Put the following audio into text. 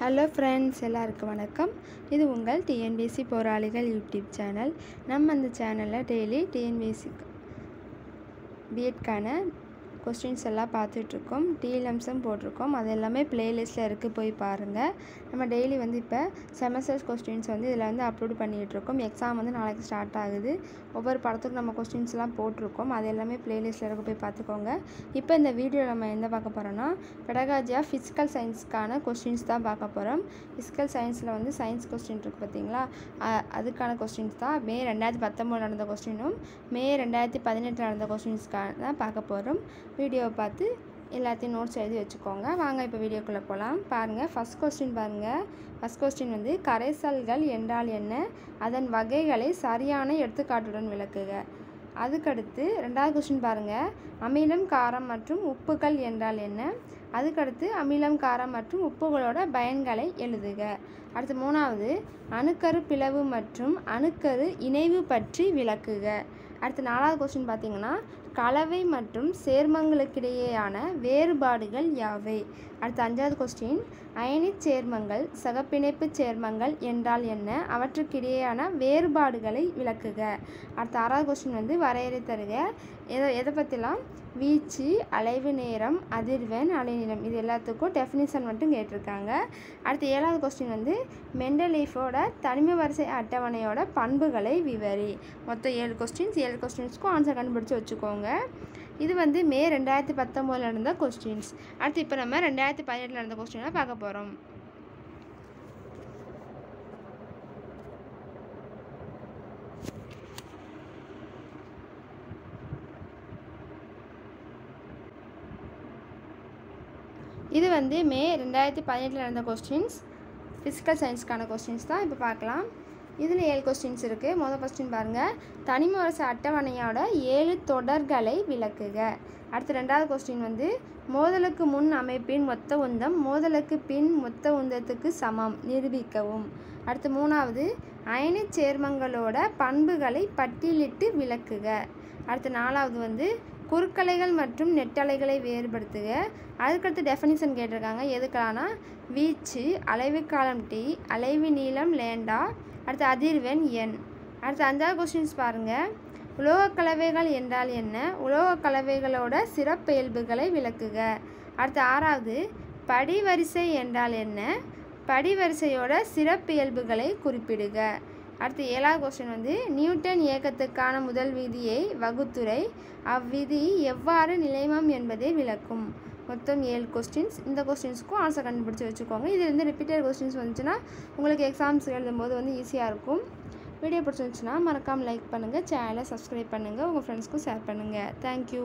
Hello friends எல்லாருக்கும் வணக்கம். இது உங்கள் டிஎன்பிஎஸ்சி போராளிகள் யூடியூப் சேனல் நம்ம அந்த சேனலில் டெய்லி டிஎன்பிஎஸ்சி பிஎட்கான கொஸ்டின்ஸ் எல்லாம் பார்த்துட்ருக்கோம். டிஎல்எம்ஸும் போட்டிருக்கோம். அது எல்லாமே ப்ளேலிஸ்ட்டில் இருக்குது போய் பாருங்கள் நம்ம டெய்லி வந்து இப்போ செமஸ்டர்ஸ் கொஸ்டின்ஸ் வந்து இதில் வந்து அப்லோட் பண்ணிகிட்ருக்கோம் எக்ஸாம் வந்து நாளைக்கு ஸ்டார்ட் ஆகுது. ஒவ்வொரு படத்துக்கும் நம்ம கொஸ்டின்ஸ்லாம் போட்டிருக்கோம். அது எல்லாமே ப்ளேலிஸ்ட்டில் இருக்க. போய் பார்த்துக்கோங்க. இப்போ இந்த வீடியோ நம்ம எந்த பார்க்க போகிறோன்னா பெடகாஜியா ஃபிசிக்கல் சயின்ஸ்க்கான கொஸ்டின்ஸ் தான் பார்க்க போகிறோம் ஃபிசிக்கல் சயின்ஸில் வந்து சயின்ஸ் கொஸ்டின் இருக்குது பார்த்தீங்களா அதுக்கான கொஸ்டின்ஸ் தான். மே ரெண்டாயிரத்தி பத்தொம்போது நடந்த கொஸ்டினும் மே ரெண்டாயிரத்தி பதினெட்டு நடந்த கொஸ்டின்ஸ்க்கான தான் பார்க்க போகிறோம் வீடியோவை பார்த்து எல்லாத்தையும் நோட்ஸ் எழுதி வச்சுக்கோங்க. வாங்க இப்போ வீடியோக்குள்ளே போகலாம் பாருங்கள் ஃபஸ்ட் கொஸ்டின் பாருங்கள் ஃபஸ்ட் கொஸ்டின் வந்து கரைசல்கள் என்றால் என்ன? அதன் வகைகளை சரியான எடுத்துக்காட்டுடன் விளக்குக. அதுக்கடுத்து ரெண்டாவது கொஸ்டின் பாருங்கள் அமிலம் காரம் மற்றும் உப்புகள் என்றால் என்ன? அதுக்கடுத்து அமிலம் காரம் மற்றும் உப்புகளோட பயன்களை எழுதுக. அடுத்து மூணாவது அணுக்கரு பிளவு மற்றும் அணுக்கரு இணைவு பற்றி விளக்குக. அடுத்து நாலாவது கொஸ்டின் பார்த்தீங்கன்னா கலவை மற்றும் சேர்மங்களுக்கிடையேயான வேறுபாடுகள் யாவை? அடுத்து அஞ்சாவது கொஸ்டின் அயனிச் சேர்மங்கள் சகப்பிணைப்பு சேர்மங்கள் என்றால் என்ன? அவற்றுக்கிடையேயான வேறுபாடுகளை விளக்குக. அடுத்த ஆறாவது கொஸ்டின் வந்து வரையறை தருக. எதை எதை பற்றிலாம் வீச்சு அலைவு நேரம் அதிர்வெண் அலைநிலம் இது எல்லாத்துக்கும் டெஃபினிஷன் மட்டும் கேட்டிருக்காங்க. அடுத்து ஏழாவது கொஸ்டின் வந்து மெண்டலீஃபோட தனிம வரிசை அட்டவணையோட பண்புகளை விவரி. மொத்தம் ஏழு கொஸ்டின்ஸ் ஏழு கொஸ்டின்ஸ்க்கும் ஆன்சர் கண்டுபிடிச்சி வச்சுக்கோங்க. இது வந்து மே ரெண்டாயிரத்தி பத்தொம்போதில் நடந்த கொஸ்டின்ஸ் அடுத்து இப்போ நம்ம ரெண்டாயிரத்தி பதினெட்டில் நடந்த கொஸ்டினாக பார்க்க போகிறோம் இது வந்து மே ரெண்டாயிரத்தி பதினெட்டில் நடந்த கொஸ்டின்ஸ் ஃபிசிக்கல் சயின்ஸ்க்கான கொஸ்டின்ஸ் தான் இப்போ பார்க்கலாம். இதில் ஏழு கொஸ்டின்ஸ் இருக்குது மொதல் கொஸ்டின் பாருங்கள் தனிம வரிசை அட்டவணையோட ஏழு தொடர்களை விளக்குக. அடுத்து ரெண்டாவது கொஸ்டின் வந்து மோதலுக்கு முன் அமைப்பின் மொத்த உந்தம் மோதலுக்கு பின் மொத்த உந்தத்துக்கு சமம் நிரூபிக்கவும். அடுத்து மூணாவது அயனிச் சேர்மங்களோட பண்புகளை பட்டியலிட்டு விளக்குக. அடுத்து நாலாவது வந்து குறுக்கலைகள் மற்றும் நெட்டலைகளை வேறுபடுத்துக. அதுக்கடுத்து டெஃபனிஷன் கேட்டிருக்காங்க. எதுக்கலாம்னா வீச்சு அலைவு காலம் டி அலைவு நீளம் லேண்டா அடுத்து அதிர்வெண் எண் அடுத்து அஞ்சாவது கொஸ்டின்ஸ் பாருங்கள் உலோகக் கலவைகள் என்றால் என்ன? உலோகக் கலவைகளோட சிறப்பியல்புகளை விளக்குக. அடுத்து ஆறாவது படிவரிசை என்றால் என்ன? படிவரிசையோட சிறப்பியல்புகளை குறிப்பிடுக. அடுத்து ஏழாவது கொஸ்டின் வந்து நியூட்டன் இயக்கத்துக்கான முதல் விதியை வகுத்துரை. அவ்விதி எவ்வாறு நிலைமம் என்பதை விளக்கும். மொத்தம் ஏழு கொஸ்டின்ஸ் இந்த கொஸ்டின்ஸ்க்கும் ஆன்சர் கண்டுபிடிச்சி வச்சுக்கோங்க. இது வந்து ரிப்பீட்டட் கொஸ்டின்ஸ் வந்துச்சுன்னா உங்களுக்கு எக்ஸாம்ஸ் எழுதும்போது வந்து ஈஸியாக இருக்கும். வீடியோ பிடிச்சிருந்துச்சுன்னா மறக்காமல் லைக் பண்ணுங்கள் சேனலை சப்ஸ்கிரைப் பண்ணுங்கள் உங்கள் ஃப்ரெண்ட்ஸ்க்கும் ஷேர் பண்ணுங்கள் தேங்க்யூ